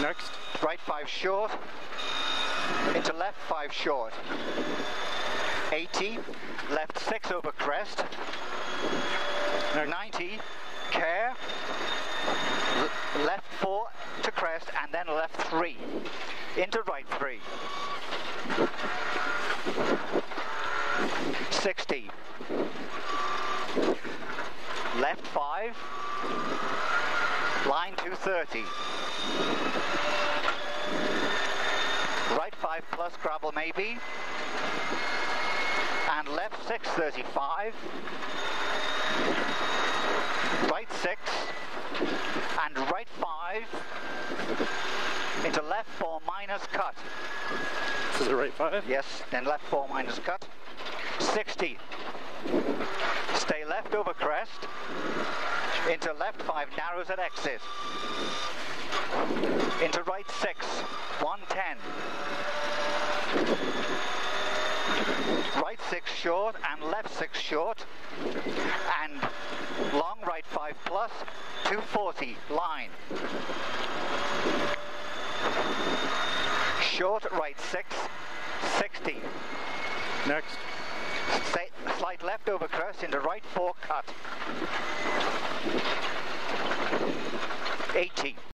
Next. Right 5 short. Into left 5 short. 80. Left 6 over crest. Next. 90. Care. L- left 4 to crest and then left 3. Into right 3. 60. Left 5. Line 230. Right 5 plus gravel maybe. And left 635. Right 6. And right 5. Into left 4 minus cut. This is a right five. Yes, then left 4 minus cut. 60. Stay left over crest. Into left 5 narrows at exit. Into right 6. 110. Right 6 short and left 6 short. And long right 5 240 line. Short right 6. 60. Next. Stay, slight left over crest into right 4 cut. 80.